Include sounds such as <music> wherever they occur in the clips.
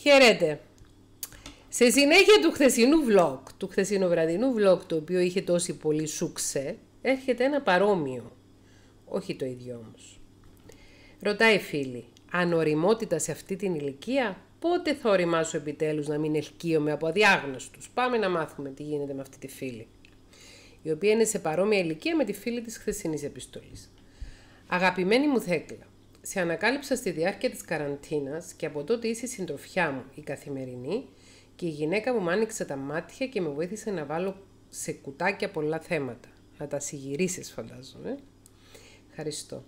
Χαίρετε. Σε συνέχεια του χθεσινού vlog, του χθεσινού βραδινού vlog, το οποίο είχε τόση πολύ σούξε, έρχεται ένα παρόμοιο. Όχι το ίδιο όμως. Ρωτάει φίλη, αν οριμότητα σε αυτή την ηλικία, πότε θα οριμάσω επιτέλους να μην ελκύομαι από αδιάγνωστους; Πάμε να μάθουμε τι γίνεται με αυτή τη φίλη. Η οποία είναι σε παρόμοια ηλικία με τη φίλη της χθεσινής επιστολής. Αγαπημένη μου Θέκλα, σε ανακάλυψα στη διάρκεια της καραντίνας και από τότε είσαι η συντροφιά μου, η καθημερινή, και η γυναίκα μου μου άνοιξε τα μάτια και με βοήθησε να βάλω σε κουτάκια πολλά θέματα. Να τα συγυρίσεις, φαντάζομαι. Ευχαριστώ.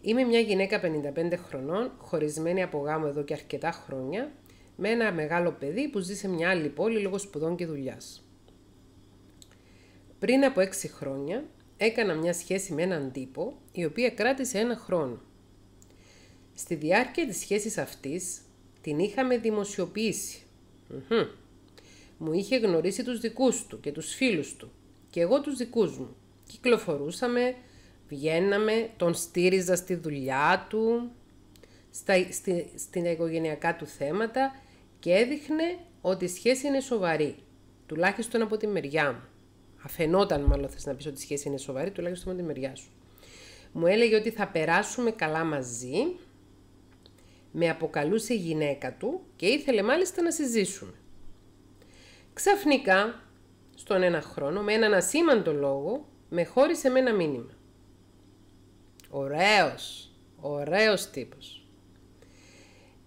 Είμαι μια γυναίκα 55 χρονών, χωρισμένη από γάμο εδώ και αρκετά χρόνια, με ένα μεγάλο παιδί που ζει σε μια άλλη πόλη λόγω σπουδών και δουλειάς. Πριν από 6 χρόνια έκανα μια σχέση με έναν τύπο, η οποία κράτησε ένα χρόνο. Στη διάρκεια της σχέσης αυτής την είχαμε Μου είχε γνωρίσει τους δικούς του και τους φίλους του και εγώ τους δικούς μου. Κυκλοφορούσαμε, βγαίναμε, τον στήριζα στη δουλειά του, στα, στη, στην οικογενειακά του θέματα και έδειχνε ότι η σχέση είναι σοβαρή, τουλάχιστον από τη μεριά μου. Αφαινόταν μάλλον θες να πεις ότι η σχέση είναι σοβαρή, τουλάχιστον από τη μεριά σου. Μου έλεγε ότι θα περάσουμε καλά μαζί με αποκαλούσε γυναίκα του και ήθελε μάλιστα να συζήσουμε. Ξαφνικά, στον ένα χρόνο, με έναν ασήμαντο λόγο, με χώρισε με ένα μήνυμα. Ωραίος, ωραίος τύπος.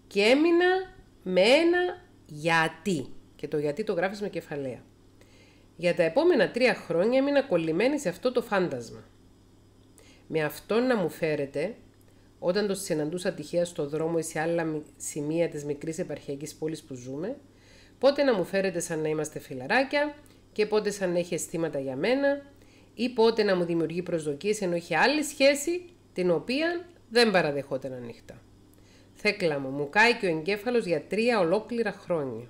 Και έμεινα με ένα γιατί. Και το γιατί το γράφεις με κεφαλαία. Για τα επόμενα τρία χρόνια έμεινα κολλημένη σε αυτό το φάντασμα. Με αυτόν να μου φέρετε όταν το συναντούσα τυχαία στο δρόμο ή σε άλλα σημεία της μικρής επαρχιακής πόλης που ζούμε, πότε να μου φέρετε σαν να είμαστε φιλαράκια και πότε σαν να έχει αισθήματα για μένα ή πότε να μου δημιουργεί προσδοκίες ενώ έχει άλλη σχέση την οποία δεν παραδεχόταν ανοιχτά. Θέκλα μου, μου κάει και ο εγκέφαλος για τρία ολόκληρα χρόνια.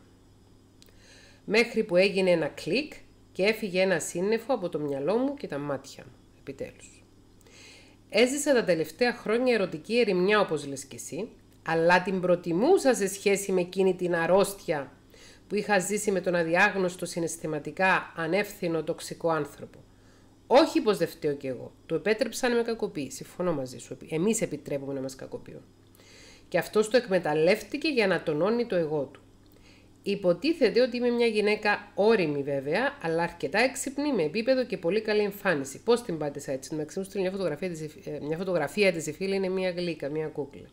Μέχρι που έγινε ένα κλικ και έφυγε ένα σύννεφο από το μυαλό μου και τα μάτια μου, επιτέλους. Έζησα τα τελευταία χρόνια ερωτική ερημιά όπως λες και εσύ, αλλά την προτιμούσα σε σχέση με εκείνη την αρρώστια που είχα ζήσει με τον αδιάγνωστο συναισθηματικά ανεύθυνο τοξικό άνθρωπο. Όχι πως δεν φταίω κι εγώ. Το επέτρεψα να με κακοποιεί. Συμφωνώ μαζί σου. Εμείς επιτρέπουμε να μας κακοποιούν. Και αυτός το εκμεταλλεύτηκε για να τονώνει το εγώ του. Υποτίθεται ότι είμαι μια γυναίκα όρημη βέβαια, αλλά αρκετά έξυπνη, με επίπεδο και πολύ καλή εμφάνιση. Πώς την πάτησα έτσι, να μου στείλει μια φωτογραφία της ε, μια φωτογραφία της η φίλη είναι μια γλύκα, μια κούκλα.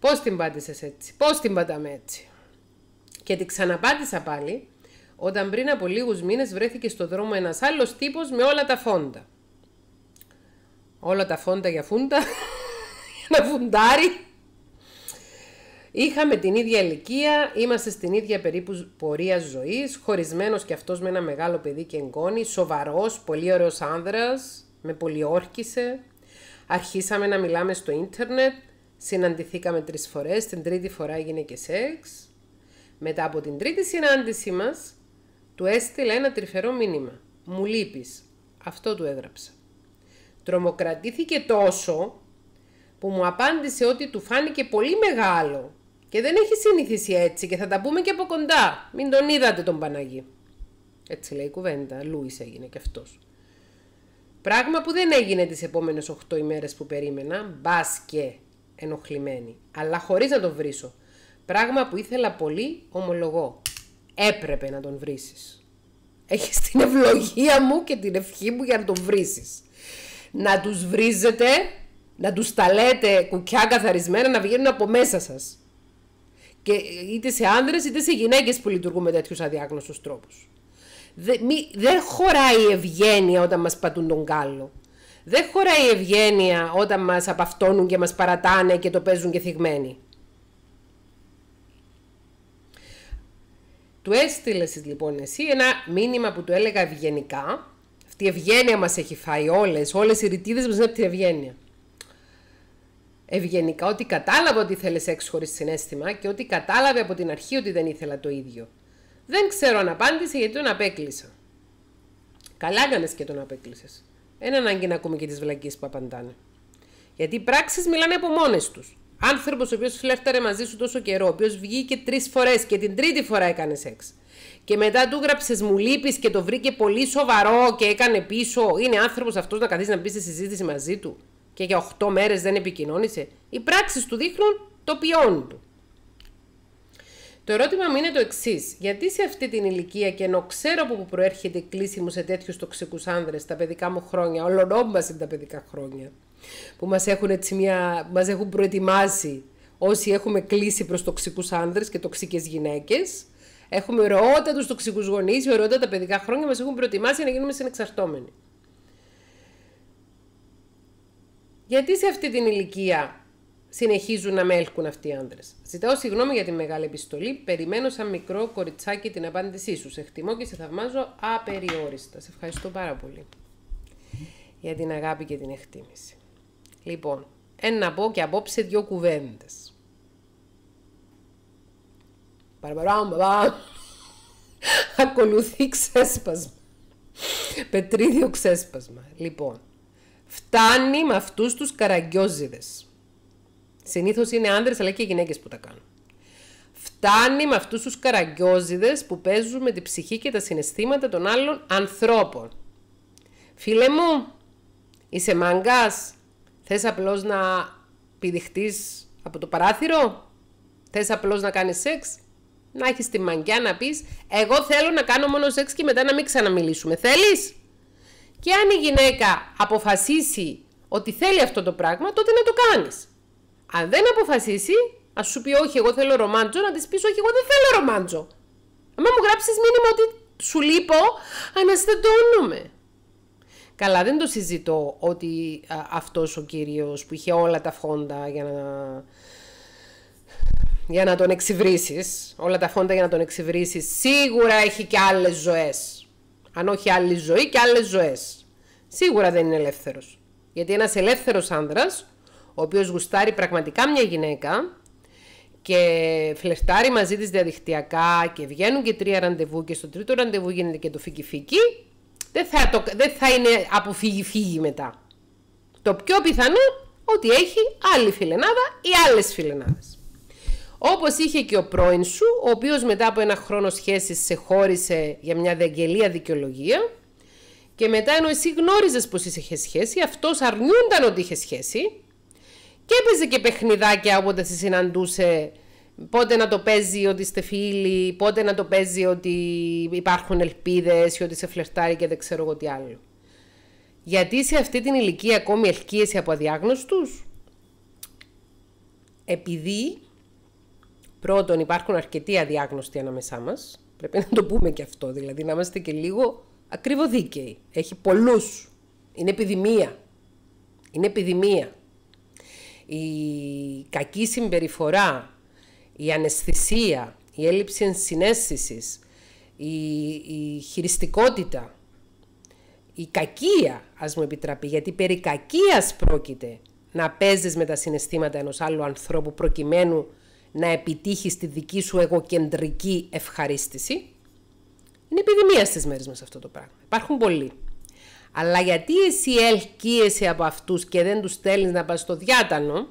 Πώς την πάτησε έτσι, πώς την πατάμε έτσι; Και την ξαναπάτησα πάλι, όταν πριν από λίγους μήνες βρέθηκε στο δρόμο ένας άλλος τύπος με όλα τα φόντα. Όλα τα φόντα για φούντα, <laughs> για να φουντάρει. Είχαμε την ίδια ηλικία, είμαστε στην ίδια περίπου πορεία ζωής, χωρισμένος κι αυτός με ένα μεγάλο παιδί και εγγόνι, σοβαρός, πολύ ωραίος άνδρας, με πολιόρκησε. Αρχίσαμε να μιλάμε στο ίντερνετ, συναντηθήκαμε τρεις φορές, την τρίτη φορά έγινε και σεξ. Μετά από την τρίτη συνάντησή μας, του έστειλα ένα τρυφερό μήνυμα. Μου λείπεις. Αυτό του έγραψα. Τρομοκρατήθηκε τόσο που μου απάντησε ότι του φάνηκε πολύ μεγάλο και δεν έχει συνηθίσει έτσι και θα τα πούμε και από κοντά. Μην τον είδατε τον Παναγί. Έτσι λέει η κουβέντα. Λούις έγινε κι αυτός. Πράγμα που δεν έγινε τις επόμενες 8 ημέρες που περίμενα, μπας και ενοχλημένη, αλλά χωρίς να τον βρίσω. Πράγμα που ήθελα πολύ, ομολογώ. Έπρεπε να τον βρίσεις. Έχεις την ευλογία μου και την ευχή μου για να τον βρίσεις. Να τους βρίζετε, να τους τα λέτε κουκιά καθαρισμένα, να βγαίνουν από μέσα σας. Και είτε σε άνδρες είτε σε γυναίκες που λειτουργούν με τέτοιους αδιάγνωστους τρόπους. Δεν χωράει η ευγένεια όταν μας πατούν τον κάλο. Δεν χωράει η ευγένεια όταν μας απαυτώνουν και μας παρατάνε και το παίζουν και θυγμένοι. Του έστειλες λοιπόν εσύ ένα μήνυμα που του έλεγα ευγενικά. Αυτή η ευγένεια μας έχει φάει όλες, όλες οι ρητίδες μας είναι από τη ευγένεια ευγενικά ότι κατάλαβε ότι ήθελε σεξ χωρίς συνέστημα και ότι κατάλαβε από την αρχή ότι δεν ήθελα το ίδιο. Δεν ξέρω αν απάντησε γιατί τον απέκλεισα. Καλά έκανες και τον απέκλεισες. Δεν ανάγκη να ακούμε και τις βλακίες που απαντάνε. Γιατί οι πράξεις μιλάνε από μόνες τους. Άνθρωπος ο οποίος φλέρταρε μαζί σου τόσο καιρό, ο οποίος βγήκε τρεις φορές και την τρίτη φορά έκανε σεξ. Και μετά του γράψες μου λείπεις και το βρήκε πολύ σοβαρό και έκανε πίσω. Είναι άνθρωπος αυτός να καθίσει να μπει σε συζήτηση μαζί του και για 8 μέρες δεν επικοινώνησε. Οι πράξεις του δείχνουν το ποιόν του. Το ερώτημα μου είναι το εξής. Γιατί σε αυτή την ηλικία και ενώ ξέρω από πού προέρχεται η κλίση μου σε τέτοιους τοξικούς άνδρες τα παιδικά μου χρόνια, ολονόμαστε τα παιδικά χρόνια, που μας έχουν, έτσι μια, μας έχουν προετοιμάσει όσοι έχουμε κλείσει προς τοξικούς άνδρες και τοξικές γυναίκες. Έχουμε ωραιότατους τοξικούς γονείς, ωραιότατα παιδικά χρόνια μας έχουν προετοιμάσει να γίνουμε συνεξαρτώμενοι. Γιατί σε αυτή την ηλικία συνεχίζουν να με έλκουν αυτοί οι άντρες; Ζητάω συγγνώμη για τη μεγάλη επιστολή. Περιμένω σαν μικρό κοριτσάκι την απάντησή σου. Σε εκτιμώ και σε θαυμάζω απεριόριστα. Σε ευχαριστώ πάρα πολύ για την αγάπη και την εκτίμηση. Λοιπόν, ένα πω και απόψε δύο κουβέντες. Παραπαράμ, <laughs> Ακολουθεί ξέσπασμα. Πετρίδιο ξέσπασμα. Λοιπόν, φτάνει με αυτούς τους καραγκιόζιδες. Συνήθως είναι άντρε αλλά και γυναίκες που τα κάνουν. Φτάνει με αυτούς τους καραγκιόζιδες που παίζουν με την ψυχή και τα συναισθήματα των άλλων ανθρώπων. Φίλε μου, είσαι μάγκας; Θες απλώς να πηδηχτείς από το παράθυρο; Θες απλώς να κάνεις σεξ; Να έχεις τη μαγκιά να πεις: Εγώ θέλω να κάνω μόνο σεξ και μετά να μην ξαναμιλήσουμε. Θέλεις; Και αν η γυναίκα αποφασίσει ότι θέλει αυτό το πράγμα, τότε να το κάνεις. Αν δεν αποφασίσει, ας σου πει όχι, εγώ θέλω ρομάντζο, να της πεις όχι, εγώ δεν θέλω ρομάντζο. Αν μου γράψεις μήνυμα ότι σου λείπω, αναστατώνομαι. Καλά, δεν το συζητώ ότι α, αυτός ο κύριος που είχε όλα τα φόντα για να, για να τον εξυβρήσεις, όλα τα φόντα για να τον εξυβρήσεις, σίγουρα έχει και άλλες ζωές. Αν όχι άλλη ζωή και άλλες ζωές. Σίγουρα δεν είναι ελεύθερος. Γιατί ένας ελεύθερος άνδρας ο οποίος γουστάρει πραγματικά μια γυναίκα και φλερτάρει μαζί της διαδικτυακά και βγαίνουν και τρία ραντεβού και στο τρίτο ραντεβού γίνεται και το φίκι φίκι, δεν θα, το, δεν θα είναι από φύγει φύγει μετά. Το πιο πιθανό ότι έχει άλλη φιλενάδα ή άλλες φιλενάδες. Όπως είχε και ο πρώην σου, ο οποίος μετά από ένα χρόνο σχέσης σε χώρισε για μια δεγγελία δικαιολογία και μετά ενώ εσύ γνώριζες πως είχε σχέση, αυτός αρνιούνταν ότι είχε σχέση και έπαιζε και παιχνιδάκια όποτε σε συναντούσε. Πότε να το παίζει ότι είστε φίλοι, πότε να το παίζει ότι υπάρχουν ελπίδες ή ότι σε φλερτάρει και δεν ξέρω εγώ τι άλλο. Γιατί σε αυτή την ηλικία ακόμη ελκύεσαι από αδιάγνωστους; Επειδή πρώτον υπάρχουν αρκετοί αδιάγνωστοι ανάμεσά μας, πρέπει να το πούμε και αυτό, δηλαδή να είμαστε και λίγο ακριβοδίκαιοι. Έχει πολλούς. Είναι επιδημία. Είναι επιδημία η κακή συμπεριφορά, η αναισθησία, η έλλειψη ενσυναίσθησης, η, η χειριστικότητα, η κακία, ας μου επιτραπεί, γιατί περί κακίας πρόκειται να παίζεις με τα συναισθήματα ενός άλλου ανθρώπου προκειμένου να επιτύχεις τη δική σου εγωκεντρική ευχαρίστηση, είναι επιδημία στις μέρες μας αυτό το πράγμα. Υπάρχουν πολλοί. Αλλά γιατί εσύ ελκύεσαι από αυτούς και δεν τους στέλνεις να πας στο διάτανο,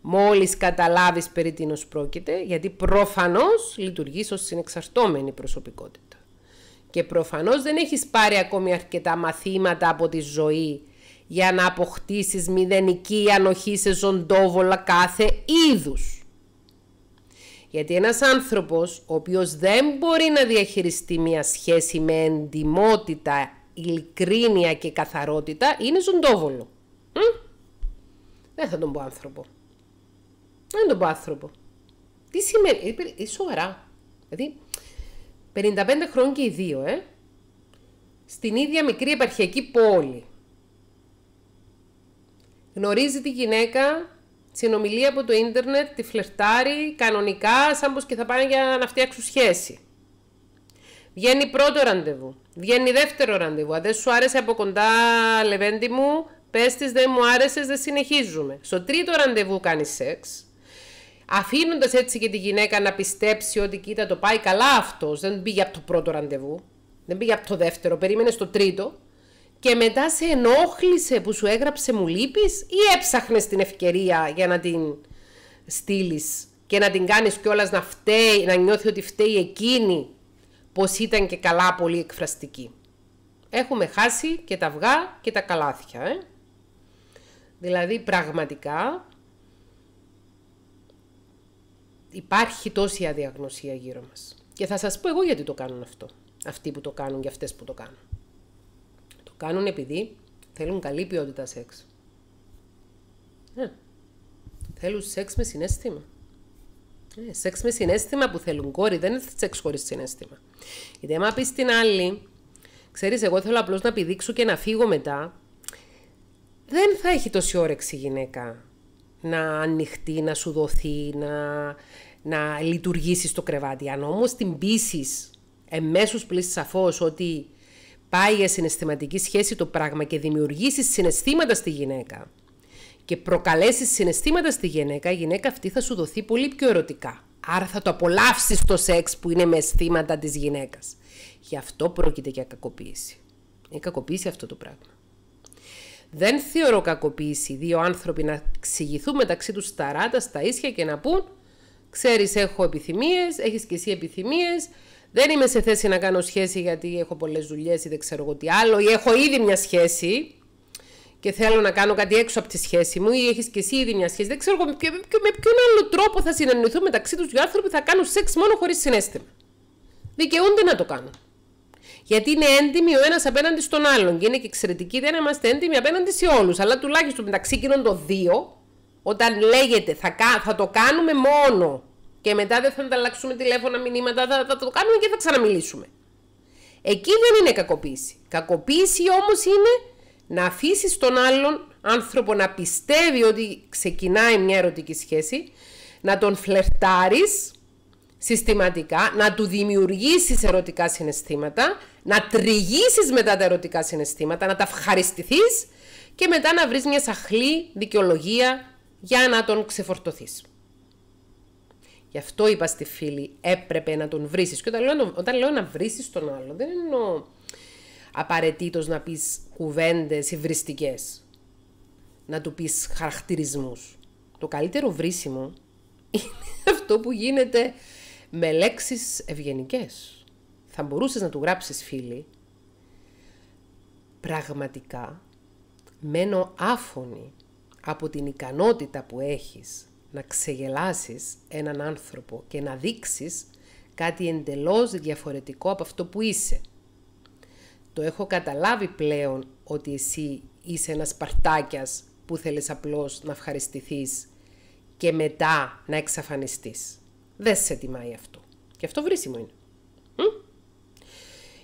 μόλις καταλάβεις περί τίνος πρόκειται, γιατί προφανώς λειτουργείς ως συνεξαρτώμενη προσωπικότητα. Και προφανώς δεν έχεις πάρει ακόμη αρκετά μαθήματα από τη ζωή για να αποκτήσεις μηδενική ανοχή σε ζωντόβολα κάθε είδους. Γιατί ένας άνθρωπος ο οποίος δεν μπορεί να διαχειριστεί μια σχέση με εντιμότητα, ειλικρίνεια και καθαρότητα είναι ζωντόβολο. Δεν θα τον πω άνθρωπο. Δεν τον πω άνθρωπο. Τι σημαίνει, ε, σοβαρά. Δηλαδή, 55 χρόνια και οι δύο, ε. Στην ίδια μικρή επαρχιακή πόλη. Γνωρίζει τη γυναίκα συνομιλεί από το ίντερνετ, τη φλερτάρει κανονικά, σαν πως και θα πάνε για να φτιάξουν σχέση. Βγαίνει πρώτο ραντεβού, βγαίνει δεύτερο ραντεβού. Αν δεν σου άρεσε από κοντά, λεβέντι μου, πες της δεν μου άρεσες, δεν συνεχίζουμε. Στο τρίτο ραντεβού κάνεις σεξ, αφήνοντας έτσι και τη γυναίκα να πιστέψει ότι κοίτα το πάει καλά αυτός, δεν πήγε από το πρώτο ραντεβού, δεν πήγε από το δεύτερο, περίμενε στο τρίτο και μετά σε ενόχλησε που σου έγραψε μου λείπεις ή έψαχνες την ευκαιρία για να την στείλεις και να την κάνεις κιόλας να φταίει, να νιώθει ότι φταίει εκείνη πως ήταν και καλά πολύ εκφραστική. Έχουμε χάσει και τα αυγά και τα καλάθια. Ε; Δηλαδή πραγματικά υπάρχει τόση αδιαγνωσία γύρω μας. Και θα σας πω εγώ γιατί το κάνουν αυτό. Αυτοί που το κάνουν και αυτές που το κάνουν. Το κάνουν επειδή θέλουν καλή ποιότητα σεξ. Ναι. Θέλουν σεξ με συνέστημα. Ε, σεξ με συνέστημα που θέλουν κόρη, δεν είναι σεξ χωρίς συνέστημα. Γιατί άμα πει στην άλλη, ξέρεις εγώ θέλω απλώς να πηδήξω και να φύγω μετά, δεν θα έχει τόση όρεξη η γυναίκα να ανοιχτεί, να σου δοθεί, να, να λειτουργήσει στο κρεβάτι. Αν όμως την πείσεις εμέσως πλήρης σαφώς ότι πάει για συναισθηματική σχέση το πράγμα και δημιουργήσεις συναισθήματα στη γυναίκα και προκαλέσεις συναισθήματα στη γυναίκα, η γυναίκα αυτή θα σου δοθεί πολύ πιο ερωτικά. Άρα θα το απολαύσεις το σεξ που είναι με αισθήματα της γυναίκας. Γι' αυτό πρόκειται για κακοποίηση. Είναι κακοποίηση αυτό το πράγμα. Δεν θεωρώ κακοποίηση δύο άνθρωποι να εξηγηθούν μεταξύ τους στα ράτα, στα ίσια και να πούν Ξέρεις, έχω επιθυμίες, έχεις και εσύ επιθυμίες. Δεν είμαι σε θέση να κάνω σχέση γιατί έχω πολλές δουλειές ή δεν ξέρω εγώ τι άλλο, ή έχω ήδη μια σχέση και θέλω να κάνω κάτι έξω από τη σχέση μου, ή έχεις και εσύ ήδη μια σχέση. Δεν ξέρω με, ποιο, με ποιον άλλο τρόπο θα συνεννοηθούν μεταξύ τους δύο άνθρωποι θα κάνουν σεξ μόνο χωρίς συνέστημα. Δικαιούνται να το κάνουν. Γιατί είναι έντιμοι ο ένας απέναντι στον άλλον. Και είναι και εξαιρετική ιδέα να είμαστε έντιμοι απέναντι σε όλους. Αλλά τουλάχιστον μεταξύ εκείνων των δύο, όταν λέγεται θα, θα το κάνουμε μόνο και μετά δεν θα ανταλλάξουμε τηλέφωνα, μηνύματα, θα, θα το κάνουμε και θα ξαναμιλήσουμε. Εκεί δεν είναι κακοποίηση. Κακοποίηση όμως είναι να αφήσεις τον άλλον άνθρωπο να πιστεύει ότι ξεκινάει μια ερωτική σχέση, να τον φλερτάρεις συστηματικά, να του δημιουργήσεις ερωτικά συναισθήματα, να τριγύσεις μετά τα ερωτικά συναισθήματα, να τα ευχαριστηθείς και μετά να βρεις μια σαχλή δικαιολογία για να τον ξεφορτωθείς. Γι' αυτό είπα στη φίλη, έπρεπε να τον βρίσεις. Και όταν λέω, όταν λέω να βρίσεις τον άλλο, δεν εννοώ απαραίτητος να πεις κουβέντες υβριστικές. Να του πεις χαρακτηρισμούς. Το καλύτερο βρίσιμο <laughs> είναι αυτό που γίνεται με λέξεις ευγενικές. Θα μπορούσες να του γράψεις φίλη πραγματικά μένω άφωνη από την ικανότητα που έχεις να ξεγελάσεις έναν άνθρωπο και να δείξεις κάτι εντελώς διαφορετικό από αυτό που είσαι. Το έχω καταλάβει πλέον ότι εσύ είσαι ένας παρτάκιας που θέλεις απλώς να ευχαριστηθείς και μετά να εξαφανιστείς. Δεν σε τιμάει αυτό. Και αυτό βρίσιμο είναι.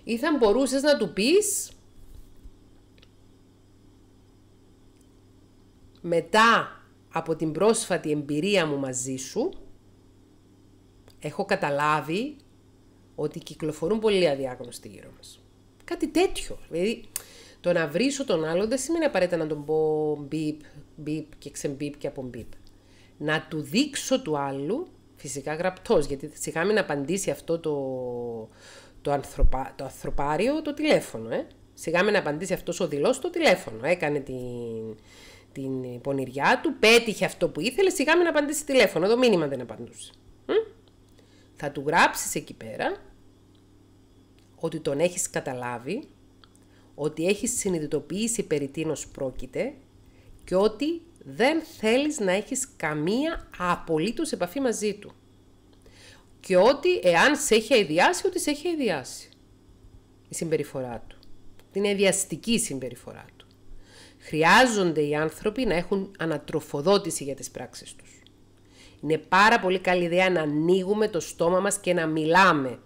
Ή θα μπορούσες να του πεις μετά από την πρόσφατη εμπειρία μου μαζί σου έχω καταλάβει ότι κυκλοφορούν πολλοί αδιάγνωστοι γύρω μας. Κάτι τέτοιο. Δηλαδή, το να βρίσω τον άλλο δεν σημαίνει απαραίτητα να τον πω μπιπ, μπιπ και ξεμπιπ και από μπιπ. Να του δείξω του άλλου, φυσικά γραπτός, γιατί σιγά μην απαντήσει αυτό το, το, ανθρωπα, το ανθρωπάριο το τηλέφωνο. Ε. Σιγά μην απαντήσει αυτός ο δηλός το τηλέφωνο. Έκανε την, την πονηριά του, πέτυχε αυτό που ήθελε, σιγά μην απαντήσει τηλέφωνο. Το μήνυμα δεν απαντούσε. Θα του γράψεις εκεί πέρα ότι τον έχεις καταλάβει, ότι έχεις συνειδητοποιήσει περί τίνος πρόκειται και ότι δεν θέλεις να έχεις καμία απολύτως επαφή μαζί του. Και ότι εάν σε έχει αειδιάσει, ότι σε έχει αειδιάσει η συμπεριφορά του. Είναι διαστική η συμπεριφορά του. Χρειάζονται οι άνθρωποι να έχουν ανατροφοδότηση για τις πράξεις τους. Είναι πάρα πολύ καλή ιδέα να ανοίγουμε το στόμα μας και να μιλάμε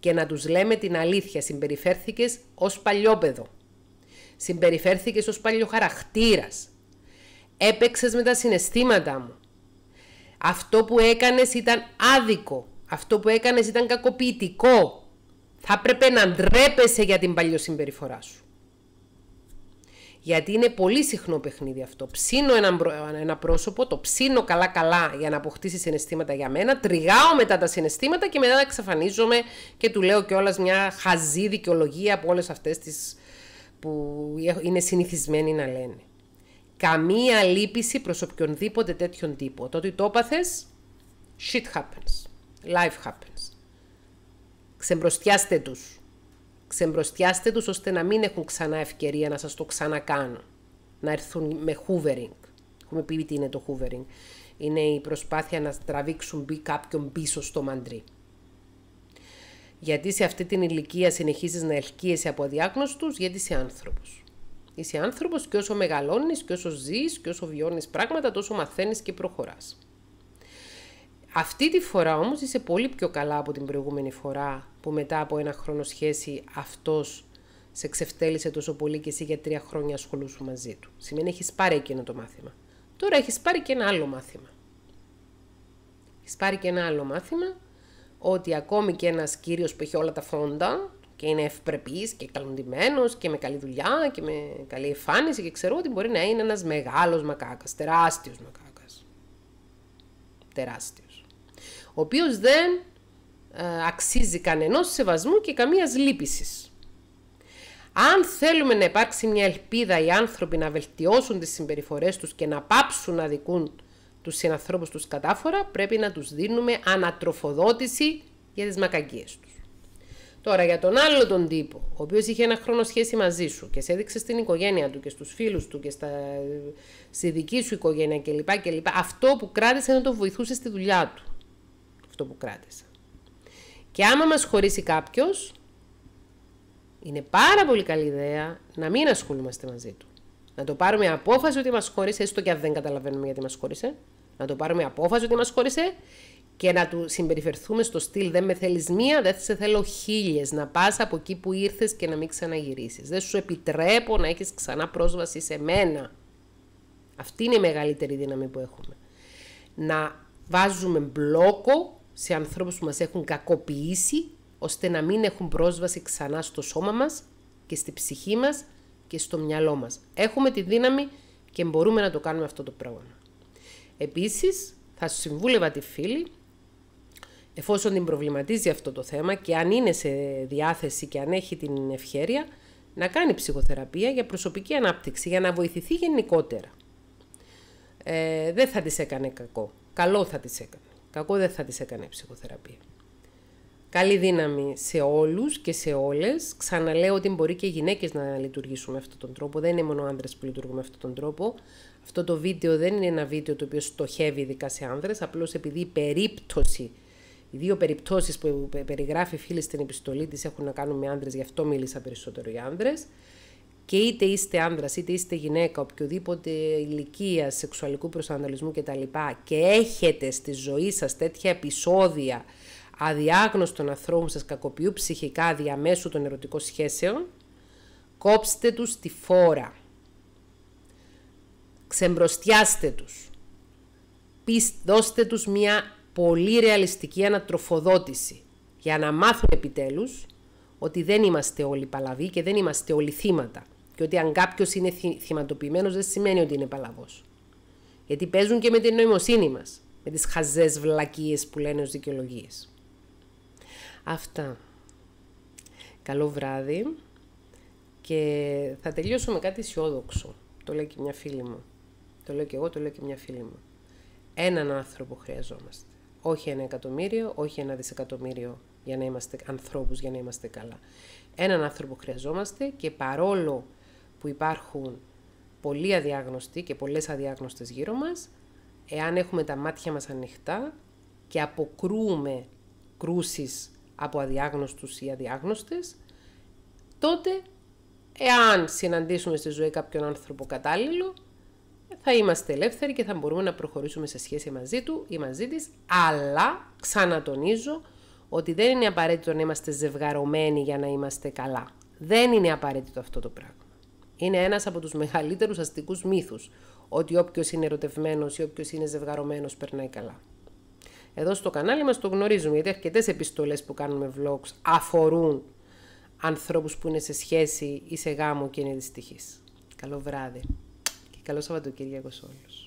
και να τους λέμε την αλήθεια. Συμπεριφέρθηκες ως παλιόπεδο. Συμπεριφέρθηκες ως παλιοχαρακτήρας. Έπαιξες με τα συναισθήματα μου. Αυτό που έκανες ήταν άδικο. Αυτό που έκανες ήταν κακοποιητικό. Θα έπρεπε να ντρέπεσαι για την παλιοσυμπεριφορά σου. Γιατί είναι πολύ συχνό παιχνίδι αυτό. Ψήνω ένα, ένα πρόσωπο, το ψήνω καλά-καλά για να αποκτήσει συναισθήματα για μένα, τριγάω μετά τα συναισθήματα και μετά εξαφανίζομαι και του λέω κιόλας μια χαζή δικαιολογία από όλες αυτές τις που είναι συνηθισμένοι να λένε. Καμία λύπηση προς οποιονδήποτε τέτοιον τύπο. Το ότι το έπαθες, shit happens. Life happens. Ξεμπροστιάστε τους. Ξεμπροστιάστε τους ώστε να μην έχουν ξανά ευκαιρία να σας το ξανακάνουν. Να έρθουν με hoovering. Έχουμε πει τι είναι το hoovering. Είναι η προσπάθεια να τραβήξουν κάποιον πίσω στο μαντρί. Γιατί σε αυτή την ηλικία συνεχίζεις να ελκύεσαι από αδιάγνωστους, γιατί είσαι άνθρωπος. Είσαι άνθρωπος και όσο μεγαλώνεις και όσο ζεις και όσο βιώνεις πράγματα, τόσο μαθαίνεις και προχωράς. Αυτή τη φορά όμως είσαι πολύ πιο καλά από την προηγούμενη φορά που μετά από ένα χρόνο σχέση αυτός σε ξεφτέλησε τόσο πολύ και εσύ για τρία χρόνια ασχολούσου μαζί του. Σημαίνει έχεις πάρει εκείνο το μάθημα. Τώρα έχεις πάρει και ένα άλλο μάθημα. Έχεις πάρει και ένα άλλο μάθημα ότι ακόμη και ένας κύριος που έχει όλα τα φόντα και είναι ευπρεπής και καλοντημένος και με καλή δουλειά και με καλή εμφάνιση και ξέρω ότι μπορεί να είναι ένας μεγάλος μακάκας, τεράστιος μακάκας. Τεράστιος. Ο οποίος δεν ε, αξίζει κανενός σεβασμού και καμίας λύπησης. Αν θέλουμε να υπάρξει μια ελπίδα οι άνθρωποι να βελτιώσουν τις συμπεριφορές τους και να πάψουν να δικούν τους συνανθρώπους τους κατάφορα, πρέπει να τους δίνουμε ανατροφοδότηση για τις μακαγκίες τους. Τώρα για τον άλλο τον τύπο, ο οποίος είχε ένα χρόνο σχέση μαζί σου και σε έδειξε στην οικογένεια του και στους φίλους του και στα, στη δική σου οικογένεια κλπ. κλπ. Αυτό που κράτησε να το βοηθούσε στη δουλειά του. Αυτό που κράτησε. Και άμα μας χωρίσει κάποιος, είναι πάρα πολύ καλή ιδέα να μην ασχολούμαστε μαζί του. Να το πάρουμε απόφαση ότι μας χώρισε, έστω και αν δεν καταλαβαίνουμε γιατί μας χώρισε. Να το πάρουμε απόφαση ότι μας χώρισε και να του συμπεριφερθούμε στο στυλ δεν με θέλεις μία, δεν σε θέλω χίλιες, να πας από εκεί που ήρθες και να μην ξαναγυρίσεις. Δεν σου επιτρέπω να έχεις ξανά πρόσβαση σε μένα. Αυτή είναι η μεγαλύτερη δύναμη που έχουμε. Να βάζουμε μπλόκο σε ανθρώπους που μας έχουν κακοποιήσει, ώστε να μην έχουν πρόσβαση ξανά στο σώμα μας και στη ψυχή μας και στο μυαλό μας. Έχουμε τη δύναμη και μπορούμε να το κάνουμε αυτό το πράγμα. Επίσης, θα σου συμβούλευα τη φίλη, εφόσον την προβληματίζει αυτό το θέμα και αν είναι σε διάθεση και αν έχει την ευχέρεια, να κάνει ψυχοθεραπεία για προσωπική ανάπτυξη, για να βοηθηθεί γενικότερα. Ε, δεν θα της έκανε κακό. Καλό θα της έκανε. Κακό δεν θα της έκανε ψυχοθεραπεία. Καλή δύναμη σε όλους και σε όλες. Ξαναλέω ότι μπορεί και οι γυναίκες να λειτουργήσουν με αυτόν τον τρόπο. Δεν είναι μόνο άντρες που λειτουργούν με αυτόν τον τρόπο. Αυτό το βίντεο δεν είναι ένα βίντεο το οποίο στοχεύει ειδικά σε άνδρες, απλώς επειδή η περίπτωση, οι δύο περιπτώσεις που περιγράφει η φίλη στην επιστολή της έχουν να κάνουν με άνδρες, γι' αυτό μίλησα περισσότερο για άνδρες. Και είτε είστε άνδρα, είτε είστε γυναίκα, οποιοδήποτε ηλικία, σεξουαλικού προσανατολισμού κτλ. και έχετε στη ζωή σας τέτοια επεισόδια αδιάγνωστων ανθρώπων σας κακοποιούν ψυχικά διαμέσου των ερωτικών σχέσεων, κόψτε τους τη φόρα. Ξεμπροστιάστε τους. δώστε τους μια πολύ ρεαλιστική ανατροφοδότηση για να μάθουν επιτέλους ότι δεν είμαστε όλοι παλαβοί και δεν είμαστε όλοι θύματα. Και ότι αν κάποιος είναι θυματοποιημένος δεν σημαίνει ότι είναι παλαβός. Γιατί παίζουν και με την νοημοσύνη μας, με τις χαζές βλακίες που λένε ως δικαιολογίες. Αυτά. Καλό βράδυ και θα τελειώσω με κάτι αισιόδοξο. Το λέει και μια φίλη μου. Το λέω και εγώ, το λέω και μια φίλη μου. Έναν άνθρωπο χρειαζόμαστε. Όχι ένα εκατομμύριο, όχι ένα δισεκατομμύριο για να είμαστε ανθρώπους, για να είμαστε καλά. Έναν άνθρωπο χρειαζόμαστε και παρόλο που υπάρχουν πολλοί αδιάγνωστοι και πολλές αδιάγνωστες γύρω μας, εάν έχουμε τα μάτια μας ανοιχτά και αποκρούμε κρούσεις από αδιάγνωστους ή αδιάγνωστες, τότε εάν συναντήσουμε στη ζωή κάποιον άνθρωπο κατάλληλο, θα είμαστε ελεύθεροι και θα μπορούμε να προχωρήσουμε σε σχέση μαζί του ή μαζί της, αλλά ξανατονίζω ότι δεν είναι απαραίτητο να είμαστε ζευγαρωμένοι για να είμαστε καλά. Δεν είναι απαραίτητο αυτό το πράγμα. Είναι ένας από τους μεγαλύτερους αστικούς μύθους, ότι όποιος είναι ερωτευμένος ή όποιος είναι ζευγαρωμένος περνάει καλά. Εδώ στο κανάλι μας το γνωρίζουμε, γιατί αρκετές επιστολές που κάνουμε vlogs αφορούν ανθρώπους που είναι σε σχέση ή σε γάμο και είναι δυστυχείς. Καλό βράδυ και καλό Σαββατοκύριακο σε όλους.